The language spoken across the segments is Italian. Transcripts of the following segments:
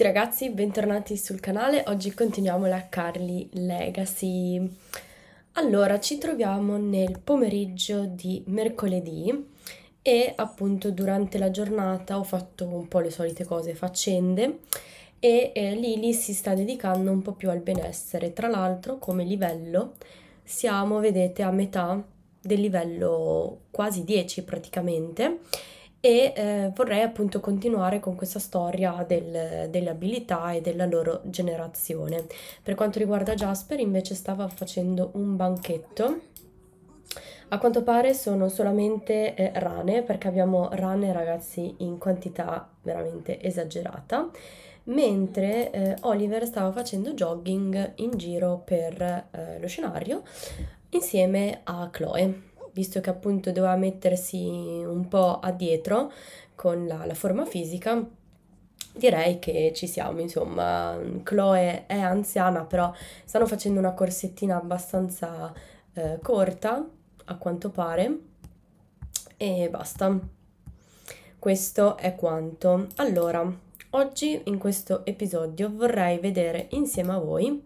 tutti ragazzi, bentornati sul canale. Oggi continuiamo la Carly Legacy. Allora, ci troviamo nel pomeriggio di mercoledì e appunto durante la giornata ho fatto un po' le solite cose, faccende e eh, Lily si sta dedicando un po' più al benessere. Tra l'altro, come livello, siamo, vedete, a metà del livello quasi 10 praticamente e eh, vorrei appunto continuare con questa storia del, delle abilità e della loro generazione. Per quanto riguarda Jasper invece stava facendo un banchetto. A quanto pare sono solamente eh, rane perché abbiamo rane ragazzi in quantità veramente esagerata mentre eh, Oliver stava facendo jogging in giro per eh, lo scenario insieme a Chloe visto che appunto doveva mettersi un po' addietro con la, la forma fisica, direi che ci siamo, insomma, Chloe è anziana, però stanno facendo una corsettina abbastanza eh, corta, a quanto pare, e basta. Questo è quanto. Allora, oggi in questo episodio vorrei vedere insieme a voi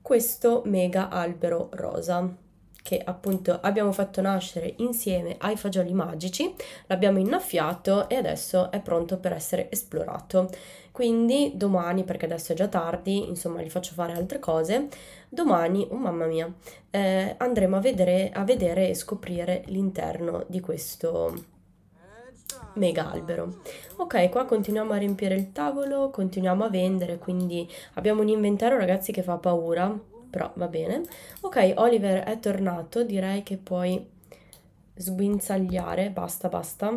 questo mega albero rosa che appunto abbiamo fatto nascere insieme ai fagioli magici, l'abbiamo innaffiato e adesso è pronto per essere esplorato. Quindi domani, perché adesso è già tardi, insomma gli faccio fare altre cose, domani, oh mamma mia, eh, andremo a vedere, a vedere e scoprire l'interno di questo mega albero. Ok, qua continuiamo a riempire il tavolo, continuiamo a vendere, quindi abbiamo un inventario ragazzi che fa paura, però va bene. Ok, Oliver è tornato, direi che puoi sguinzagliare, basta, basta.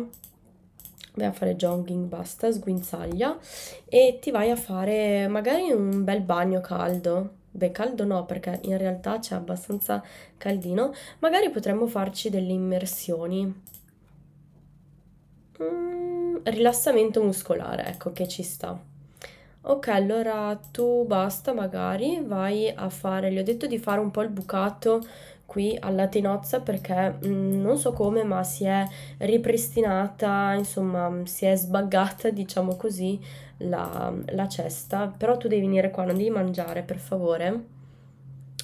Vai a fare jogging, basta, sguinzaglia e ti vai a fare magari un bel bagno caldo. Beh, caldo no, perché in realtà c'è abbastanza caldino. Magari potremmo farci delle immersioni. Mm, rilassamento muscolare, ecco che ci sta. Ok, allora tu basta, magari vai a fare, gli ho detto di fare un po' il bucato qui alla tinozza perché mh, mm, non so come, ma si è ripristinata, insomma, si è sbaggata, diciamo così, la, la cesta. Però tu devi venire qua, non devi mangiare, per favore.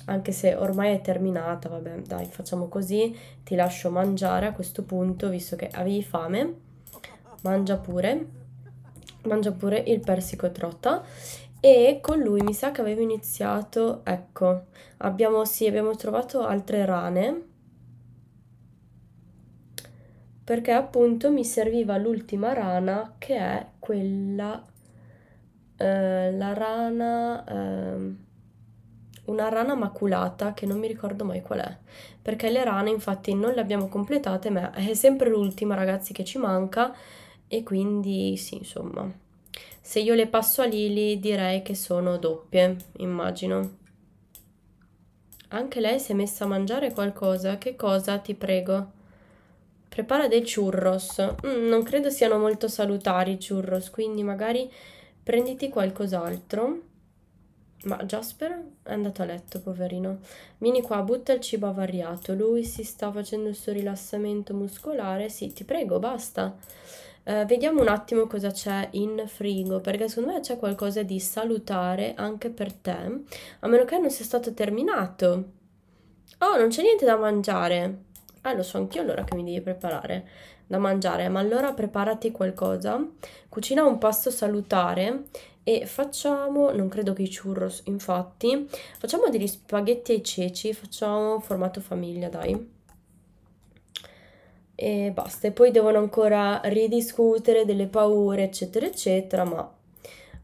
Anche se ormai è terminata, vabbè, dai, facciamo così, ti lascio mangiare a questo punto, visto che avevi fame. Mangia pure mangia pure il persico trota e con lui mi sa che avevo iniziato, ecco, abbiamo, sì, abbiamo trovato altre rane. Perché appunto mi serviva l'ultima rana che è quella, eh, la rana, eh, una rana maculata che non mi ricordo mai qual è, perché le rane infatti non le abbiamo completate, ma è sempre l'ultima ragazzi che ci manca e quindi sì, insomma, se io le passo a Lily direi che sono doppie, immagino. Anche lei si è messa a mangiare qualcosa. Che cosa, ti prego? Prepara dei churros. Mm, non credo siano molto salutari i churros, quindi magari prenditi qualcos'altro. Ma Jasper è andato a letto, poverino. Vieni qua, butta il cibo avariato. Lui si sta facendo il suo rilassamento muscolare. Sì, ti prego, basta. Uh, vediamo un attimo cosa c'è in frigo, perché secondo me c'è qualcosa di salutare anche per te, a meno che non sia stato terminato. Oh, non c'è niente da mangiare. Ah, lo so anch'io allora che mi devi preparare da mangiare, ma allora preparati qualcosa, cucina un pasto salutare e facciamo, non credo che i churros, infatti, facciamo degli spaghetti ai ceci, facciamo formato famiglia, dai e basta. E poi devono ancora ridiscutere delle paure, eccetera, eccetera, ma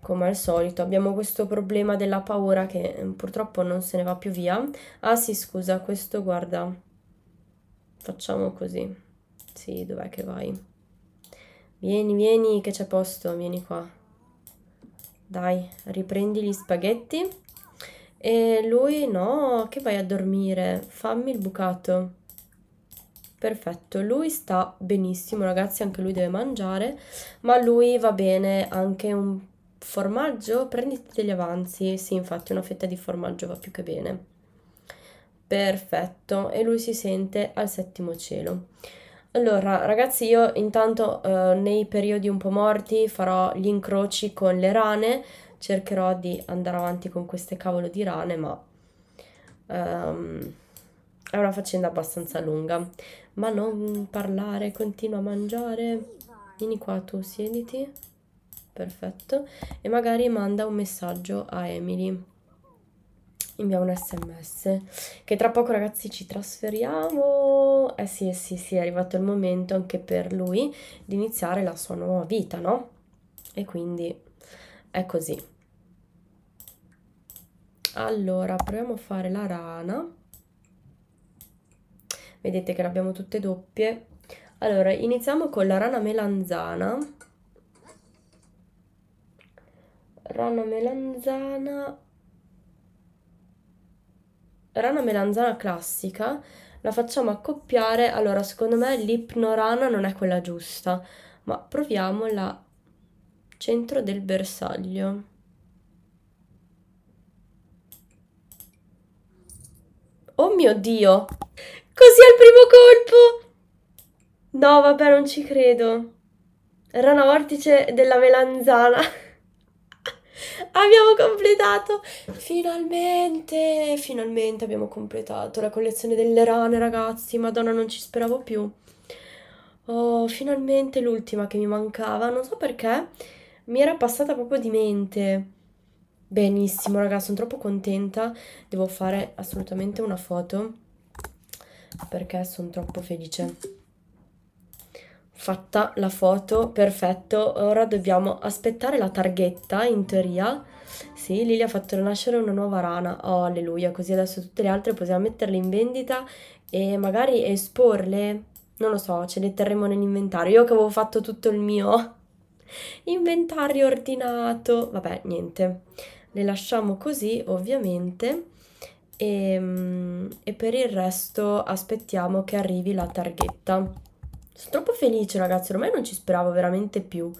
come al solito abbiamo questo problema della paura che mm, purtroppo non se ne va più via. Ah sì, scusa, questo guarda, facciamo così. Sì, dov'è che vai? Vieni, vieni, che c'è posto, vieni qua. Dai, riprendi gli spaghetti. E lui, no, che vai a dormire? Fammi il bucato. Perfetto, lui sta benissimo, ragazzi, anche lui deve mangiare, ma lui va bene anche un formaggio, prenditi degli avanzi, sì, infatti una fetta di formaggio va più che bene. Perfetto, e lui si sente al settimo cielo. Allora, ragazzi, io intanto eh, nei periodi un po' morti farò gli incroci con le rane, cercherò di andare avanti con queste cavolo di rane, ma um, è una faccenda abbastanza lunga. Ma non parlare, continua a mangiare. Vieni qua tu, siediti. Perfetto. E magari manda un messaggio a Emily. Invia un sms. Che tra poco ragazzi ci trasferiamo. Eh sì, eh sì, sì, è arrivato il momento anche per lui di iniziare la sua nuova vita, no? E quindi è così. Allora, proviamo a fare la rana vedete che le abbiamo tutte doppie. Allora iniziamo con la rana melanzana. Rana melanzana. Rana melanzana classica. La facciamo accoppiare. Allora secondo me l'ipnorana non è quella giusta ma proviamo la centro del bersaglio. Oh mio dio Così al primo colpo! No, vabbè, non ci credo. Era una vortice della melanzana. abbiamo completato! Finalmente! Finalmente abbiamo completato la collezione delle rane, ragazzi. Madonna, non ci speravo più. Oh, finalmente l'ultima che mi mancava. Non so perché. Mi era passata proprio di mente. Benissimo, ragazzi, sono troppo contenta. Devo fare assolutamente una foto perché sono troppo felice. Fatta la foto, perfetto. Ora dobbiamo aspettare la targhetta, in teoria. Sì, Lili ha fatto nascere una nuova rana. Oh, alleluia. Così adesso tutte le altre possiamo metterle in vendita e magari esporle. Non lo so, ce le terremo nell'inventario. Io che avevo fatto tutto il mio inventario ordinato. Vabbè, niente. Le lasciamo così, ovviamente e, ehm, e per il resto aspettiamo che arrivi la targhetta. Sono troppo felice ragazzi, ormai non ci speravo veramente più.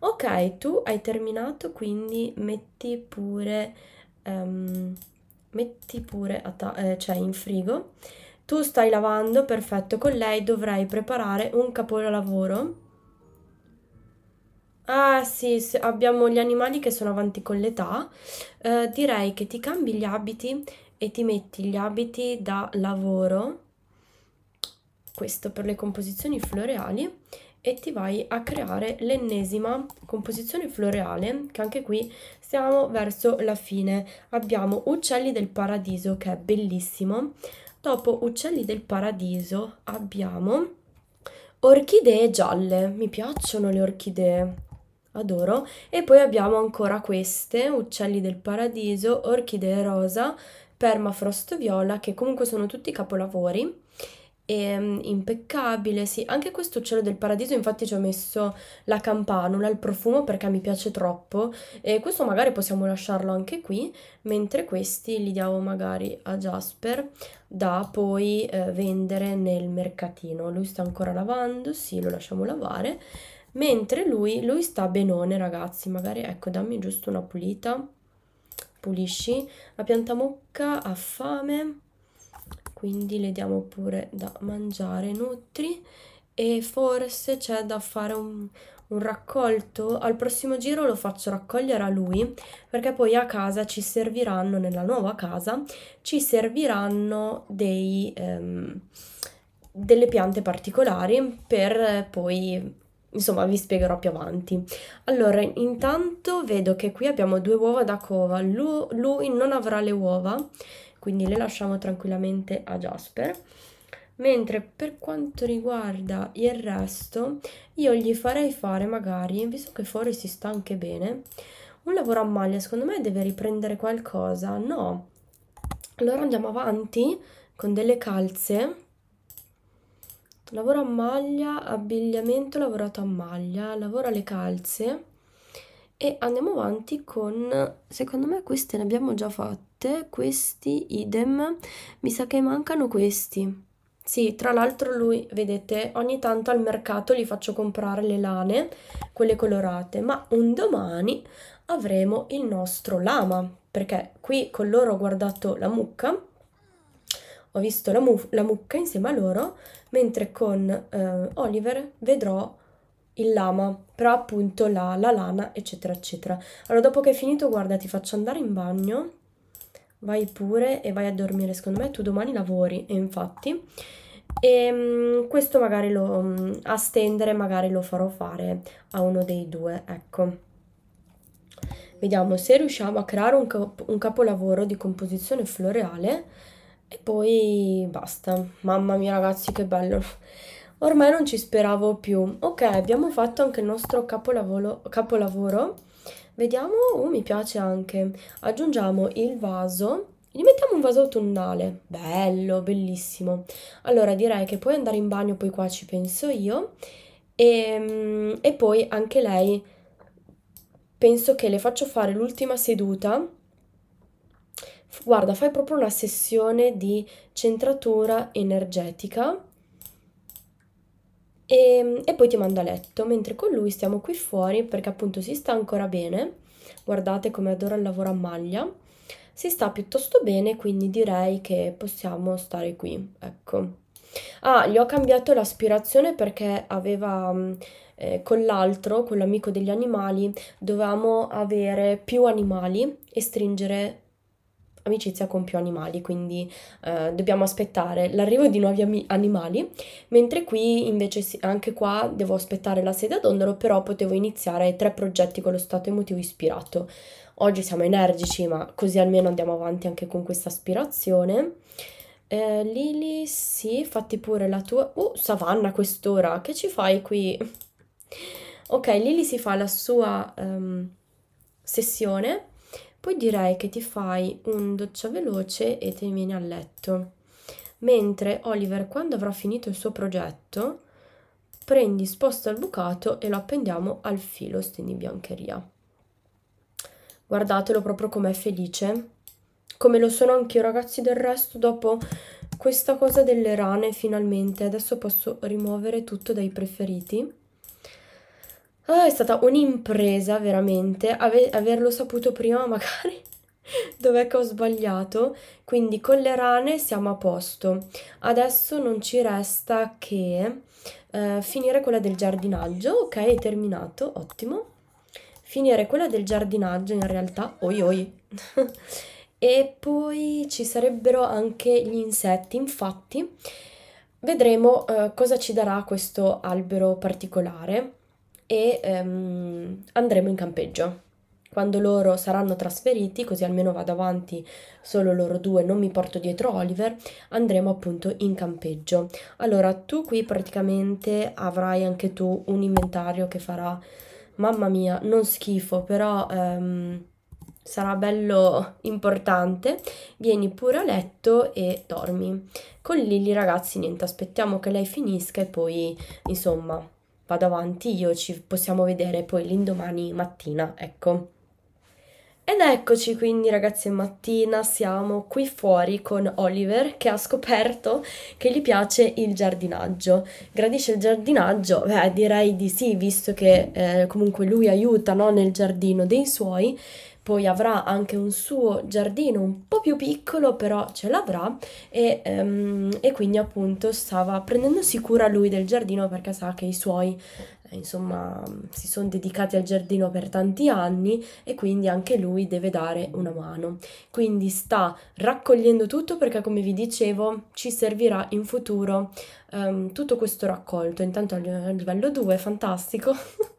Ok, tu hai terminato, quindi metti pure, um, metti pure eh, cioè in frigo. Tu stai lavando, perfetto, con lei dovrei preparare un capolavoro. Ah sì, abbiamo gli animali che sono avanti con l'età. Uh, direi che ti cambi gli abiti e ti metti gli abiti da lavoro, questo per le composizioni floreali, e ti vai a creare l'ennesima composizione floreale, che anche qui siamo verso la fine. Abbiamo Uccelli del Paradiso, che è bellissimo. Dopo Uccelli del Paradiso abbiamo orchidee gialle. Mi piacciono le orchidee adoro. E poi abbiamo ancora queste, uccelli del paradiso, orchidee rosa, permafrost viola, che comunque sono tutti capolavori. E, um, impeccabile, sì. Anche questo uccello del paradiso, infatti, ci ho messo la campanula, il profumo perché mi piace troppo. E questo magari possiamo lasciarlo anche qui, mentre questi li diamo magari a Jasper da poi eh, vendere nel mercatino. Lui sta ancora lavando, sì, lo lasciamo lavare. Mentre lui, lui sta benone, ragazzi. Magari, ecco, dammi giusto una pulita pulisci. La pianta mucca ha fame, quindi le diamo pure da mangiare, nutri e forse c'è da fare un, un raccolto. Al prossimo giro lo faccio raccogliere a lui perché poi a casa ci serviranno, nella nuova casa, ci serviranno dei... Um, delle piante particolari per poi insomma vi spiegherò più avanti. Allora, intanto vedo che qui abbiamo due uova da cova, lui, lui non avrà le uova, quindi le lasciamo tranquillamente a Jasper. Mentre per quanto riguarda il resto, io gli farei fare magari, visto che fuori si sta anche bene, un lavoro a maglia, secondo me deve riprendere qualcosa, no? Allora andiamo avanti con delle calze lavoro a maglia, abbigliamento lavorato a maglia, lavoro alle calze e andiamo avanti con, secondo me queste ne abbiamo già fatte, questi idem, mi sa che mancano questi. Sì, tra l'altro lui, vedete, ogni tanto al mercato gli faccio comprare le lane, quelle colorate, ma un domani avremo il nostro lama, perché qui con loro ho guardato la mucca, ho visto la, mu la mucca insieme a loro, mentre con eh, Oliver vedrò il lama, però appunto la, la lana, eccetera, eccetera. Allora, dopo che hai finito, guarda, ti faccio andare in bagno, vai pure e vai a dormire. Secondo me tu domani lavori, e infatti. E um, questo magari lo, um, a stendere, magari lo farò fare a uno dei due, ecco. Vediamo se riusciamo a creare un, cap un capolavoro di composizione floreale e poi basta. Mamma mia ragazzi che bello. Ormai non ci speravo più. Ok, abbiamo fatto anche il nostro capolavoro. capolavoro. Vediamo, uh, mi piace anche. Aggiungiamo il vaso. Gli mettiamo un vaso autunnale. Bello, bellissimo. Allora direi che puoi andare in bagno, poi qua ci penso io. E, ehm, e poi anche lei, penso che le faccio fare l'ultima seduta. Guarda, fai proprio una sessione di centratura energetica. E, e poi ti mando a letto, mentre con lui stiamo qui fuori perché appunto si sta ancora bene, guardate come adora il lavoro a maglia, si sta piuttosto bene quindi direi che possiamo stare qui, ecco. Ah, gli ho cambiato l'aspirazione perché aveva... Eh, con l'altro, con l'amico degli animali, dovevamo avere più animali e stringere amicizia con più animali, quindi eh, dobbiamo aspettare l'arrivo di nuovi ami- animali, mentre qui invece anche qua devo aspettare la sede ad ondolo, però potevo iniziare tre progetti con lo stato emotivo ispirato. Oggi siamo energici, ma così almeno andiamo avanti anche con questa aspirazione. Eh, Lili, sì, fatti pure la tua... Uh, Savanna, quest'ora, che ci fai qui? Ok, Lili si fa la sua um, sessione poi direi che ti fai un doccia veloce e te ne vieni a letto. Mentre Oliver, quando avrà finito il suo progetto, prendi, sposta il bucato e lo appendiamo al filo stendi biancheria. Guardatelo proprio com'è felice. Come lo sono anch'io, ragazzi, del resto, dopo questa cosa delle rane, finalmente. Adesso posso rimuovere tutto dai preferiti Ah, è stata un'impresa veramente ave- averlo saputo prima, magari dov'è che ho sbagliato. Quindi con le rane siamo a posto. Adesso non ci resta che eh, finire quella del giardinaggio. Ok, è terminato, ottimo. Finire quella del giardinaggio in realtà, oi oi. e poi ci sarebbero anche gli insetti, infatti vedremo eh, cosa ci darà questo albero particolare e ehm, andremo in campeggio. Quando loro saranno trasferiti, così almeno vado avanti solo loro due, non mi porto dietro Oliver, andremo appunto in campeggio. Allora, tu qui praticamente avrai anche tu un inventario che farà, mamma mia, non schifo, però ehm, sarà bello importante. Vieni pure a letto e dormi. Con Lily, ragazzi, niente, aspettiamo che lei finisca e poi, insomma, vado avanti io, ci possiamo vedere poi l'indomani mattina, ecco. Ed eccoci quindi ragazzi mattina, siamo qui fuori con Oliver che ha scoperto che gli piace il giardinaggio. Gradisce il giardinaggio? Beh, direi di sì, visto che eh, comunque lui aiuta no, nel giardino dei suoi poi avrà anche un suo giardino un po' più piccolo, però ce l'avrà e, um, e quindi appunto stava prendendosi cura lui del giardino perché sa che i suoi eh, insomma si sono dedicati al giardino per tanti anni e quindi anche lui deve dare una mano. Quindi sta raccogliendo tutto perché come vi dicevo ci servirà in futuro um, tutto questo raccolto. Intanto a livello 2 fantastico.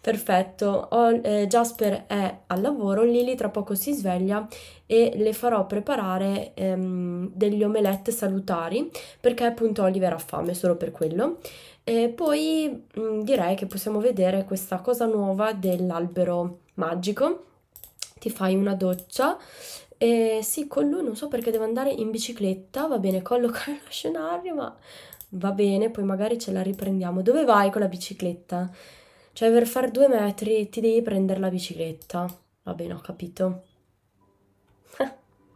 Perfetto, Ho, eh, Jasper è al lavoro, Lily tra poco si sveglia e le farò preparare ehm, degli omelette salutari perché appunto Oliver ha fame solo per quello. E poi mh, mm, direi che possiamo vedere questa cosa nuova dell'albero magico. Ti fai una doccia e sì, con lui non so perché deve andare in bicicletta, va bene, colloca lo scenario, ma va bene, poi magari ce la riprendiamo. Dove vai con la bicicletta? Cioè, per fare due metri ti devi prendere la bicicletta. Va bene, ho capito.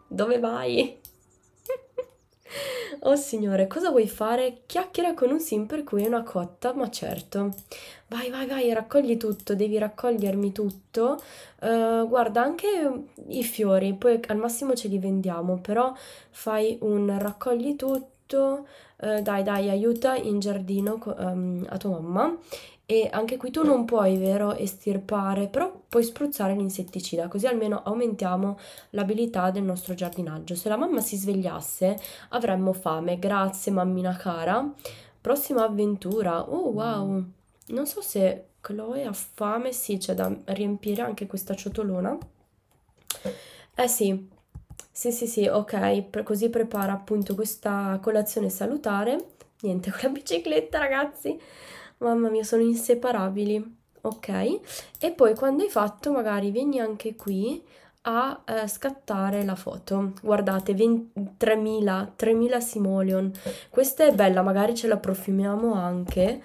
Dove vai? oh signore, cosa vuoi fare? Chiacchiera con un sim per cui è una cotta, ma certo. Vai, vai, vai, raccogli tutto, devi raccogliermi tutto. Uh, guarda, anche i fiori, poi al massimo ce li vendiamo, però fai un raccogli tutto. Uh, dai, dai, aiuta in giardino um, a tua mamma e anche qui tu non puoi, vero, estirpare, però puoi spruzzare l'insetticida, così almeno aumentiamo l'abilità del nostro giardinaggio. Se la mamma si svegliasse avremmo fame, grazie mammina cara. Prossima avventura, oh wow, non so se Chloe ha fame, sì, c'è da riempire anche questa ciotolona. Eh sì, sì, sì, sì, ok, pre così prepara appunto questa colazione salutare. Niente, con la bicicletta, ragazzi. Mamma mia, sono inseparabili. Ok, e poi quando hai fatto magari vieni anche qui a eh, scattare la foto. Guardate, 3000, 3000 simoleon. Questa è bella, magari ce la profumiamo anche.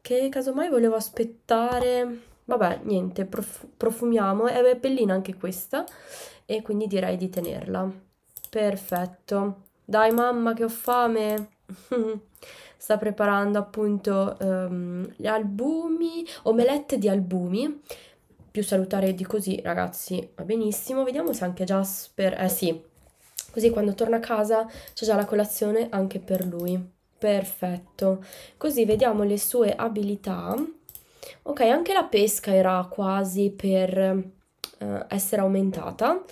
Che casomai volevo aspettare... Vabbè, niente, prof profumiamo. È bellina anche questa e quindi direi di tenerla. Perfetto. Dai mamma che ho fame. Sta preparando appunto um, gli albumi, omelette di albumi. Più salutare di così, ragazzi, va benissimo. Vediamo se anche Jasper... Eh sì, così quando torna a casa c'è già la colazione anche per lui. Perfetto. Così vediamo le sue abilità. Ok, anche la pesca era quasi per uh, essere aumentata.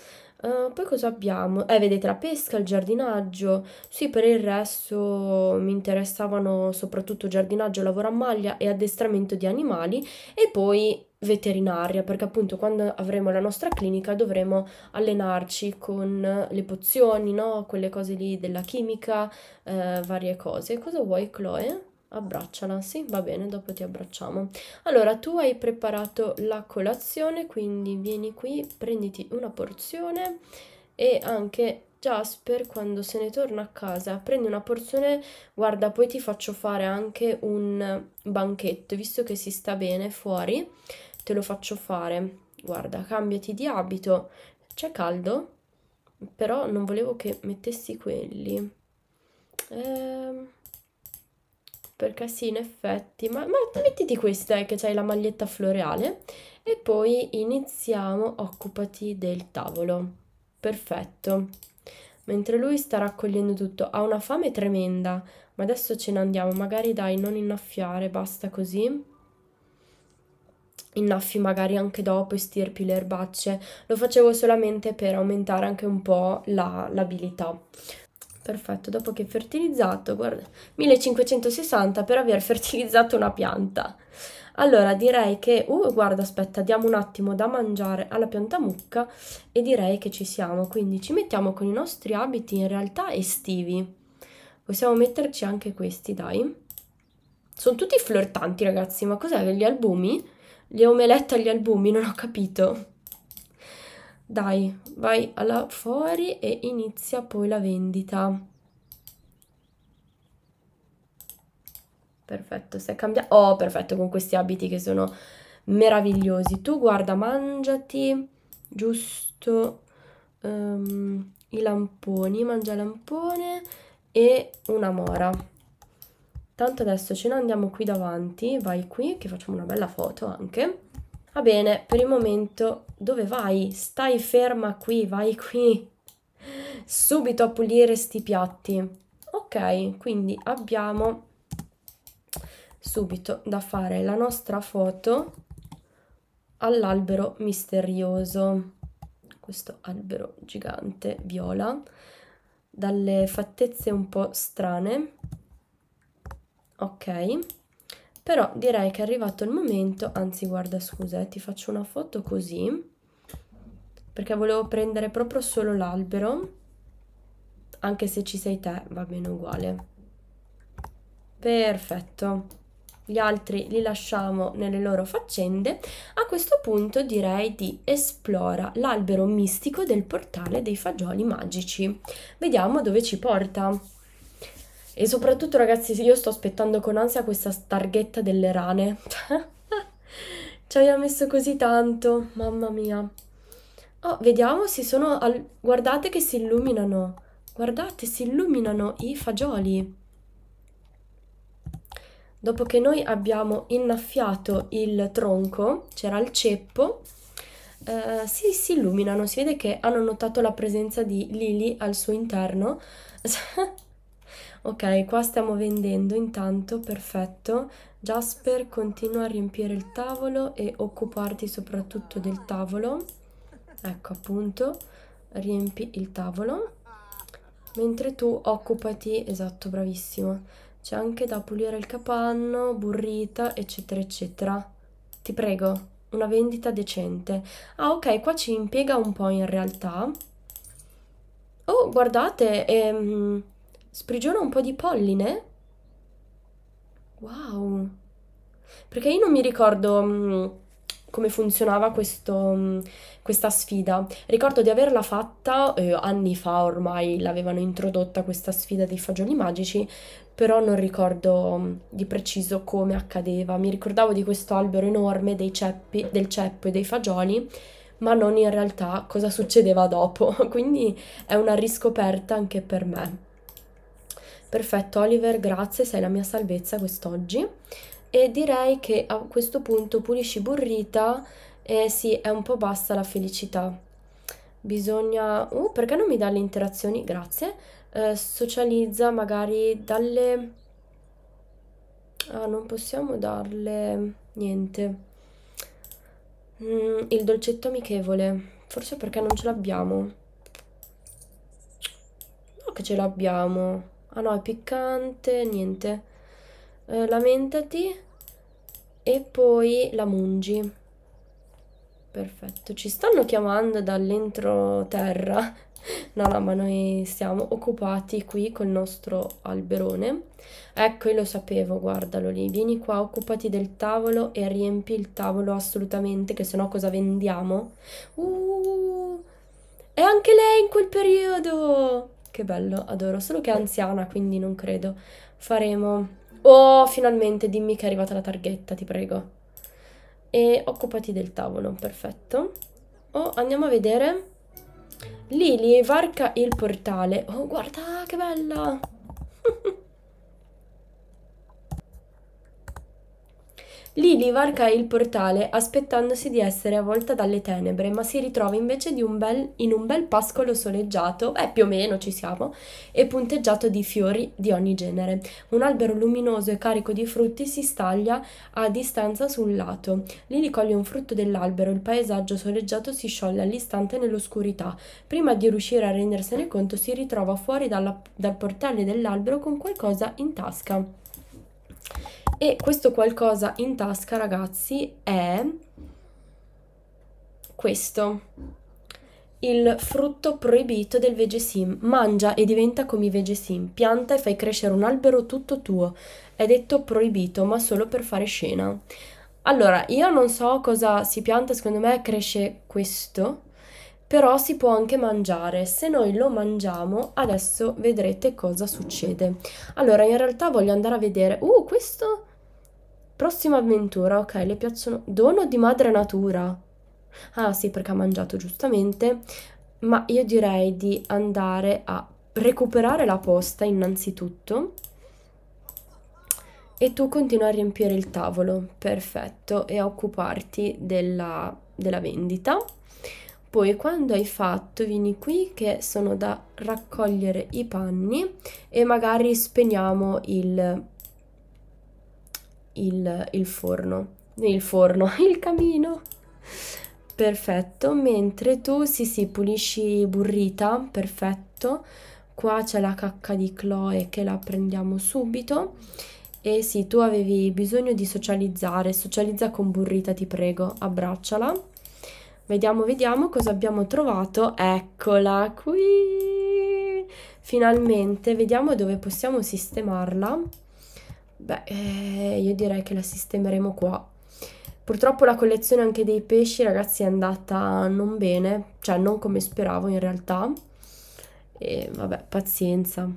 Uh, poi cosa abbiamo? Eh, vedete la pesca, il giardinaggio. Sì, per il resto mi interessavano soprattutto giardinaggio, lavoro a maglia e addestramento di animali e poi veterinaria, perché appunto quando avremo la nostra clinica dovremo allenarci con le pozioni, no? Quelle cose lì della chimica, eh, varie cose. Cosa vuoi, Chloe? Abbracciala, sì, va bene, dopo ti abbracciamo. Allora, tu hai preparato la colazione, quindi vieni qui, prenditi una porzione e anche Jasper quando se ne torna a casa prendi una porzione, guarda, poi ti faccio fare anche un banchetto, visto che si sta bene fuori, te lo faccio fare. Guarda, cambiati di abito. C'è caldo? Però non volevo che mettessi quelli. Ehm perché sì, in effetti, ma, ma mettiti questa eh, che c'hai la maglietta floreale e poi iniziamo, occupati del tavolo. Perfetto. Mentre lui sta raccogliendo tutto, ha una fame tremenda, ma adesso ce ne andiamo, magari dai, non innaffiare, basta così. Innaffi magari anche dopo, estirpi le erbacce, lo facevo solamente per aumentare anche un po' l'abilità. La, Perfetto, dopo che fertilizzato, guarda, 1560 per aver fertilizzato una pianta. Allora direi che, uh, guarda, aspetta, diamo un attimo da mangiare alla pianta mucca e direi che ci siamo. Quindi ci mettiamo con i nostri abiti in realtà estivi. Possiamo metterci anche questi, dai. Sono tutti flirtanti, ragazzi, ma cos'è? Gli albumi? Le omelette agli albumi? Non ho capito. Dai, vai là fuori e inizia poi la vendita. Perfetto, stai cambiando. Oh, perfetto, con questi abiti che sono meravigliosi. Tu guarda, mangiati giusto um, i lamponi, mangia lampone e una mora. Tanto adesso ce ne andiamo qui davanti, vai qui che facciamo una bella foto anche. Va bene, per il momento dove vai? Stai ferma qui, vai qui. Subito a pulire sti piatti. Ok, quindi abbiamo subito da fare la nostra foto all'albero misterioso. Questo albero gigante viola dalle fattezze un po' strane. Ok però direi che è arrivato il momento, anzi guarda scusa, eh, ti faccio una foto così, perché volevo prendere proprio solo l'albero, anche se ci sei te, va bene uguale. Perfetto, gli altri li lasciamo nelle loro faccende. A questo punto direi di esplora l'albero mistico del portale dei fagioli magici. Vediamo dove ci porta. E soprattutto, ragazzi, io sto aspettando con ansia questa targhetta delle rane. Ci aveva messo così tanto, mamma mia. Oh, vediamo se sono... Al... Guardate che si illuminano. Guardate, si illuminano i fagioli. Dopo che noi abbiamo innaffiato il tronco, c'era il ceppo, eh, si, si illuminano. Si vede che hanno notato la presenza di Lily al suo interno. Ok, qua stiamo vendendo intanto, perfetto. Jasper continua a riempire il tavolo e occuparti soprattutto del tavolo. Ecco appunto, riempi il tavolo. Mentre tu occupati, esatto, bravissimo. C'è anche da pulire il capanno, burrita, eccetera, eccetera. Ti prego, una vendita decente. Ah, ok, qua ci impiega un po' in realtà. Oh, guardate, ehm, sprigiona un po' di polline. Wow. Perché io non mi ricordo mh, mm, come funzionava questo, mh, mm, questa sfida. Ricordo di averla fatta eh, anni fa ormai, l'avevano introdotta questa sfida dei fagioli magici, però non ricordo mm, di preciso come accadeva. Mi ricordavo di questo albero enorme ceppi, del ceppo e dei fagioli, ma non in realtà cosa succedeva dopo. Quindi è una riscoperta anche per me. Perfetto, Oliver, grazie, sei la mia salvezza quest'oggi. E direi che a questo punto pulisci burrita e sì, è un po' bassa la felicità. Bisogna... Uh, perché non mi dà le interazioni? Grazie eh, socializza magari dalle... Ah, non possiamo darle niente. Mm, il dolcetto amichevole. Forse perché non ce l'abbiamo. No che ce l'abbiamo. Ah no, è piccante, niente. Eh, lamentati. E poi la mungi. Perfetto, ci stanno chiamando dall'entroterra. No, no, ma noi siamo occupati qui col nostro alberone. Ecco, io lo sapevo, guardalo lì. Vieni qua, occupati del tavolo e riempi il tavolo assolutamente, che sennò cosa vendiamo? Uh, è anche lei in quel periodo! Che bello, adoro. Solo che è anziana, quindi non credo. Faremo... Oh, finalmente, dimmi che è arrivata la targhetta, ti prego. E occupati del tavolo, perfetto. Oh, andiamo a vedere... Lily varca il portale. Oh, guarda che bella! Lily varca il portale aspettandosi di essere avvolta dalle tenebre, ma si ritrova invece un bel, in un bel pascolo soleggiato, eh più o meno ci siamo, e punteggiato di fiori di ogni genere. Un albero luminoso e carico di frutti si staglia a distanza sul lato. Lily coglie un frutto dell'albero, il paesaggio soleggiato si scioglie all'istante nell'oscurità. Prima di riuscire a rendersene conto si ritrova fuori dalla, dal portale dell'albero con qualcosa in tasca. E questo qualcosa in tasca, ragazzi, è questo. Il frutto proibito del vegesim. Mangia e diventa come i vegesim. Pianta e fai crescere un albero tutto tuo. È detto proibito, ma solo per fare scena. Allora, io non so cosa si pianta, secondo me cresce questo, però si può anche mangiare. Se noi lo mangiamo, adesso vedrete cosa succede. Allora, in realtà voglio andare a vedere... Uh, questo... Prossima avventura, ok, le piacciono... Dono di madre natura. Ah, sì, perché ha mangiato giustamente. Ma io direi di andare a recuperare la posta innanzitutto. E tu continua a riempire il tavolo, perfetto, e a occuparti della, della vendita. Poi quando hai fatto vieni qui che sono da raccogliere i panni e magari spegniamo il, il, il forno, il forno, il camino. Perfetto, mentre tu sì sì pulisci burrita, perfetto. Qua c'è la cacca di Chloe che la prendiamo subito. E sì, tu avevi bisogno di socializzare, socializza con burrita ti prego, abbracciala. Vediamo, vediamo cosa abbiamo trovato. Eccola qui! Finalmente, vediamo dove possiamo sistemarla. Beh, eh, io direi che la sistemeremo qua. Purtroppo la collezione anche dei pesci, ragazzi, è andata non bene, cioè non come speravo in realtà. E vabbè, pazienza.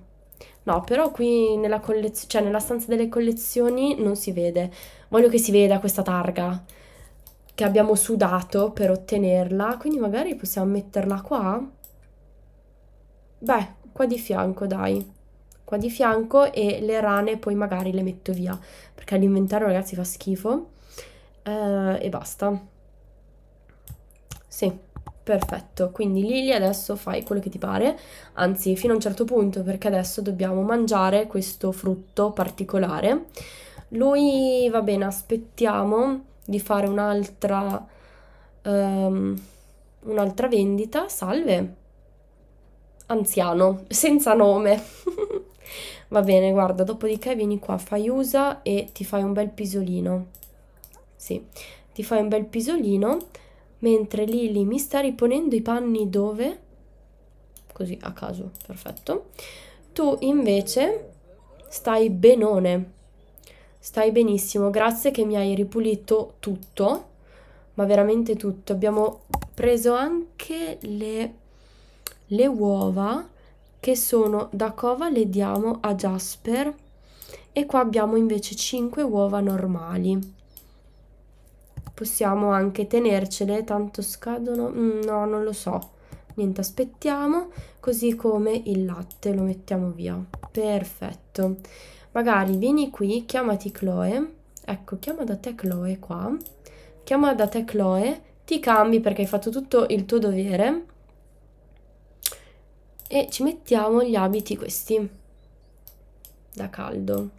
No, però qui nella, cioè nella stanza delle collezioni non si vede. Voglio che si veda questa targa che abbiamo sudato per ottenerla, quindi magari possiamo metterla qua? Beh, qua di fianco, dai. Qua di fianco e le rane poi magari le metto via, perché l'inventario, ragazzi, fa schifo. Eh, e basta. Sì, Perfetto, quindi Lily adesso fai quello che ti pare, anzi fino a un certo punto perché adesso dobbiamo mangiare questo frutto particolare. Lui va bene, aspettiamo di fare un'altra um, un'altra vendita. Salve, anziano, senza nome. va bene, guarda, dopodiché vieni qua, fai usa e ti fai un bel pisolino. Sì, ti fai un bel pisolino mentre Lily mi sta riponendo i panni dove? Così a caso, perfetto. Tu invece stai benone, stai benissimo, grazie che mi hai ripulito tutto, ma veramente tutto. Abbiamo preso anche le, le uova che sono da cova, le diamo a Jasper. E qua abbiamo invece 5 uova normali. Possiamo anche tenercele, tanto scadono, mm, no non lo so, niente aspettiamo, così come il latte lo mettiamo via, perfetto, magari vieni qui, chiamati Chloe, ecco chiama da te Chloe qua, chiama da te Chloe, ti cambi perché hai fatto tutto il tuo dovere. E ci mettiamo gli abiti questi. Da caldo.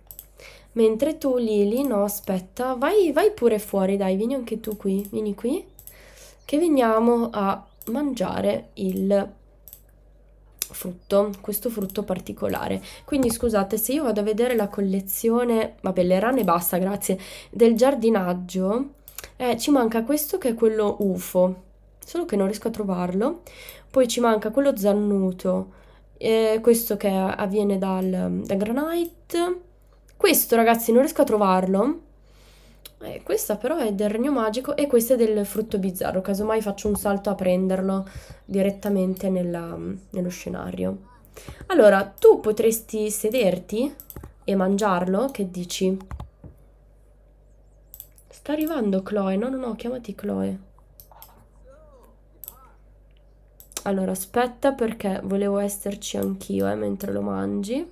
Mentre tu, Lily, no, aspetta, vai, vai pure fuori, dai, vieni anche tu qui, vieni qui, che veniamo a mangiare il frutto, questo frutto particolare. Quindi scusate, se io vado a vedere la collezione, vabbè, le rane basta, grazie, del giardinaggio, eh, ci manca questo che è quello UFO, solo che non riesco a trovarlo. Poi ci manca quello zannuto, eh, questo che avviene dal, dal granite questo, ragazzi, non riesco a trovarlo. Eh, questa però è del regno magico e questa è del frutto bizzarro. Casomai faccio un salto a prenderlo direttamente nella, nello scenario. Allora, tu potresti sederti e mangiarlo? Che dici? Sta arrivando Chloe. No, no, no, chiamati Chloe. Allora, aspetta perché volevo esserci anch'io, eh, mentre lo mangi.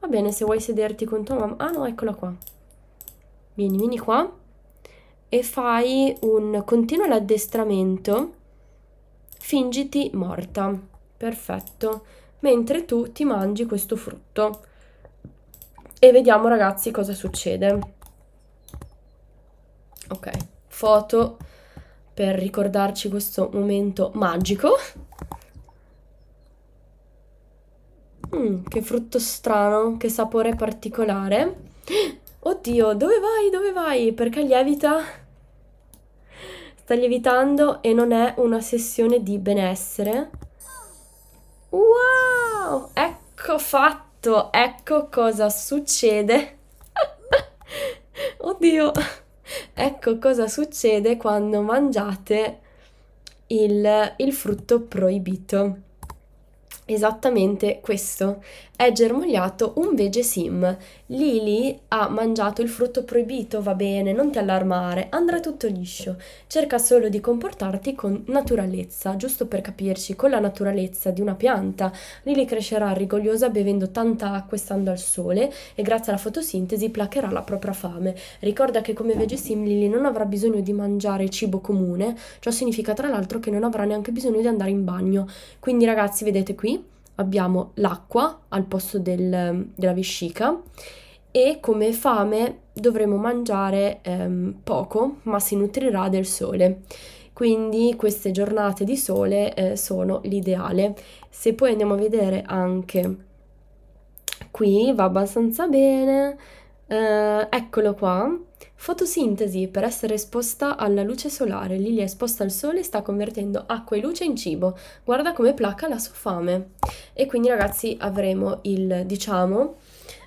Va bene, se vuoi sederti con tua mamma... Ah no, eccola qua. Vieni, vieni qua. E fai un... Continua l'addestramento. Fingiti morta. Perfetto. Mentre tu ti mangi questo frutto. E vediamo ragazzi cosa succede. Ok, foto per ricordarci questo momento magico. Mm, che frutto strano, che sapore particolare. Oddio, dove vai? Dove vai? Perché lievita? Sta lievitando e non è una sessione di benessere. Wow! Ecco fatto! Ecco cosa succede. Oddio! Ecco cosa succede quando mangiate il, il frutto proibito. Esattamente questo. È germogliato un vege sim. Lily ha mangiato il frutto proibito, va bene, non ti allarmare, andrà tutto liscio. Cerca solo di comportarti con naturalezza, giusto per capirci, con la naturalezza di una pianta. Lily crescerà rigogliosa bevendo tanta acqua e stando al sole e grazie alla fotosintesi placherà la propria fame. Ricorda che come vege sim Lily non avrà bisogno di mangiare cibo comune, ciò significa tra l'altro che non avrà neanche bisogno di andare in bagno. Quindi ragazzi, vedete qui? Abbiamo l'acqua al posto del, della vescica e come fame dovremo mangiare ehm, poco, ma si nutrirà del sole. Quindi queste giornate di sole eh, sono l'ideale. Se poi andiamo a vedere anche qui va abbastanza bene. Eh, eccolo qua. Fotosintesi per essere esposta alla luce solare. Lily è esposta al sole e sta convertendo acqua e luce in cibo. Guarda come placa la sua fame. E quindi ragazzi avremo il, diciamo,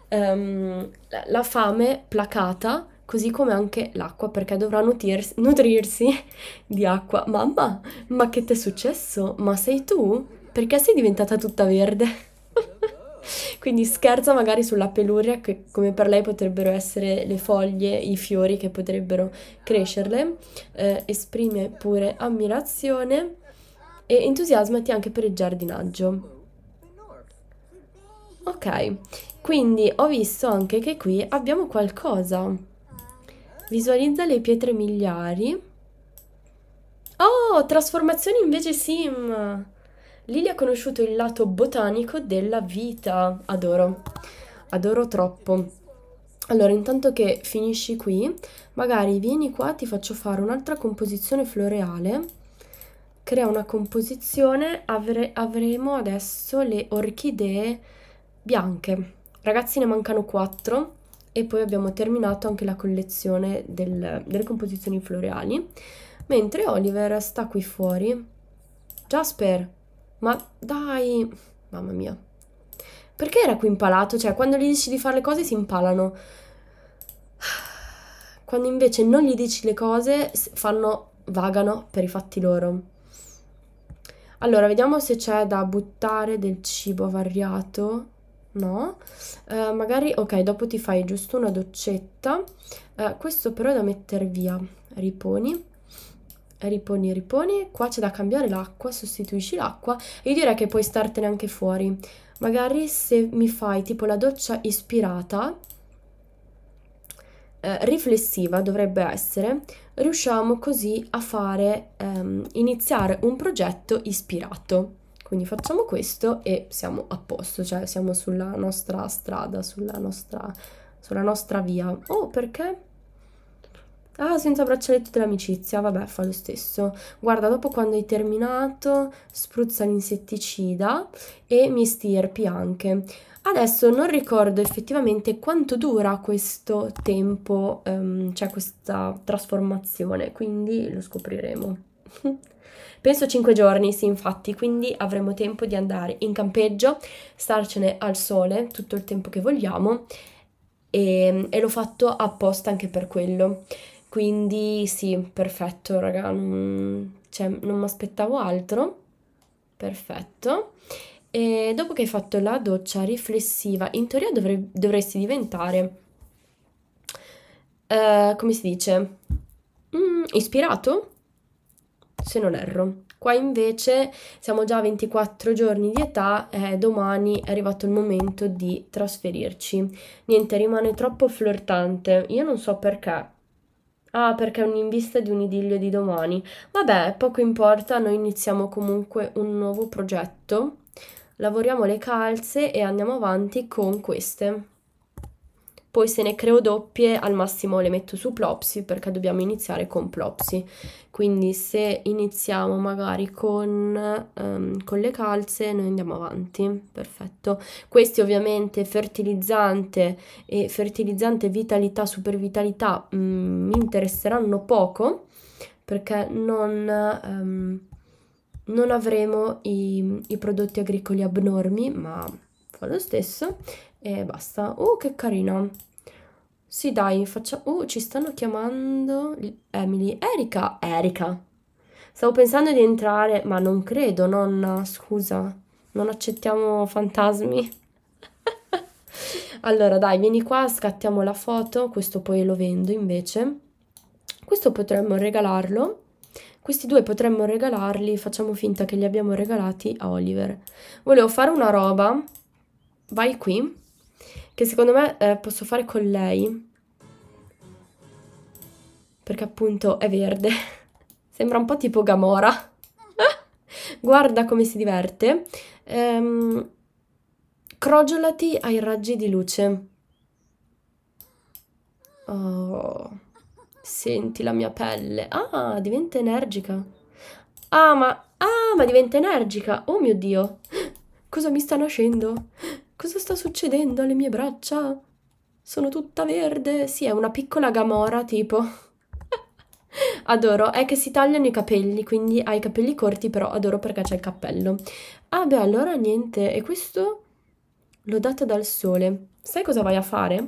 um, la fame placata così come anche l'acqua perché dovrà nutrirsi, nutrirsi di acqua. Mamma, ma che ti è successo? Ma sei tu? Perché sei diventata tutta verde? Quindi scherza magari sulla peluria che come per lei potrebbero essere le foglie, i fiori che potrebbero crescerle, eh, esprime pure ammirazione e entusiasmati anche per il giardinaggio. Ok, quindi ho visto anche che qui abbiamo qualcosa. Visualizza le pietre miliari Oh, trasformazioni invece sim! Lily ha conosciuto il lato botanico della vita. Adoro, adoro troppo. Allora, intanto che finisci qui, magari vieni qua, ti faccio fare un'altra composizione floreale. Crea una composizione, avre avremo adesso le orchidee bianche. Ragazzi, ne mancano quattro e poi abbiamo terminato anche la collezione del, delle composizioni floreali. Mentre Oliver sta qui fuori. Jasper, ma dai, mamma mia. Perché era qui impalato? Cioè, quando gli dici di fare le cose si impalano. Quando invece non gli dici le cose, fanno, vagano per i fatti loro. Allora, vediamo se c'è da buttare del cibo avariato. No. Uh, magari, ok, dopo ti fai giusto una doccetta. Uh, questo però è da mettere via. Riponi riponi, riponi, qua c'è da cambiare l'acqua, sostituisci l'acqua io direi che puoi startene anche fuori. Magari se mi fai tipo la doccia ispirata, eh, riflessiva dovrebbe essere, riusciamo così a fare, ehm, iniziare un progetto ispirato. Quindi facciamo questo e siamo a posto, cioè siamo sulla nostra strada, sulla nostra, sulla nostra via. Oh, perché? Ah, senza braccialetto dell'amicizia, vabbè, fa lo stesso. Guarda, dopo quando hai terminato, spruzza l'insetticida e mi stirpi anche. Adesso non ricordo effettivamente quanto dura questo tempo, um, cioè questa trasformazione, quindi lo scopriremo. Penso 5 giorni, sì, infatti, quindi avremo tempo di andare in campeggio, starcene al sole tutto il tempo che vogliamo e, e l'ho fatto apposta anche per quello. Quindi sì, perfetto, raga, non, cioè, non mi aspettavo altro. Perfetto. E dopo che hai fatto la doccia riflessiva, in teoria dovre- dovresti diventare, uh, come si dice, mm, ispirato? Se non erro. Qua invece siamo già a 24 giorni di età e domani è arrivato il momento di trasferirci. Niente, rimane troppo flirtante. Io non so perché, Ah, perché è in vista di un idillio di domani. Vabbè, poco importa, noi iniziamo comunque un nuovo progetto. Lavoriamo le calze e andiamo avanti con queste poi se ne creo doppie al massimo le metto su Plopsy perché dobbiamo iniziare con Plopsy. Quindi se iniziamo magari con, um, con le calze noi andiamo avanti. Perfetto. Questi ovviamente fertilizzante e fertilizzante vitalità super vitalità um, mi interesseranno poco perché non, um, non avremo i, i prodotti agricoli abnormi ma fa lo stesso e basta. Oh, che carina. Sì, dai, facciamo... Oh, ci stanno chiamando Emily. Erika, Erika. Stavo pensando di entrare, ma non credo, nonna, scusa. Non accettiamo fantasmi. allora, dai, vieni qua, scattiamo la foto. Questo poi lo vendo invece. Questo potremmo regalarlo. Questi due potremmo regalarli, facciamo finta che li abbiamo regalati a Oliver. Volevo fare una roba. Vai qui che secondo me eh, posso fare con lei. Perché appunto è verde. Sembra un po' tipo Gamora. Guarda come si diverte. Ehm, crogiolati ai raggi di luce. Oh senti la mia pelle. Ah diventa energica. Ah ma ah ma diventa energica. Oh mio dio. Cosa mi sta nascendo Cosa sta succedendo alle mie braccia? Sono tutta verde. Sì, è una piccola gamora, tipo. adoro. È che si tagliano i capelli, quindi ha i capelli corti, però adoro perché c'è il cappello. Ah, beh, allora niente. E questo l'ho data dal sole. Sai cosa vai a fare?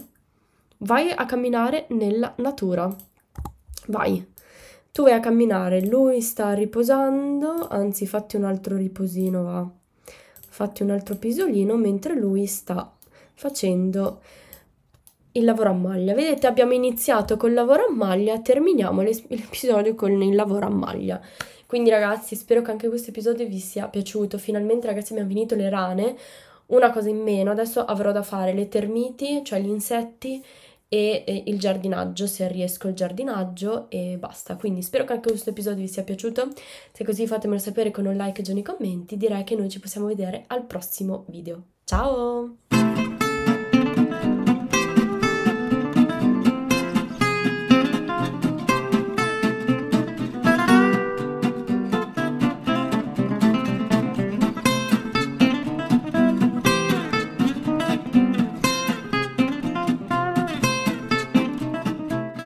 Vai a camminare nella natura. Vai. Tu vai a camminare, lui sta riposando, anzi fatti un altro riposino, va fatti un altro pisolino mentre lui sta facendo il lavoro a maglia. Vedete, abbiamo iniziato col lavoro a maglia, terminiamo l'episodio con il lavoro a maglia. Quindi ragazzi, spero che anche questo episodio vi sia piaciuto. Finalmente ragazzi abbiamo finito le rane, una cosa in meno, adesso avrò da fare le termiti, cioè gli insetti e, il giardinaggio, se riesco il giardinaggio e basta. Quindi spero che anche questo episodio vi sia piaciuto. Se così fatemelo sapere con un like già nei commenti. Direi che noi ci possiamo vedere al prossimo video. Ciao!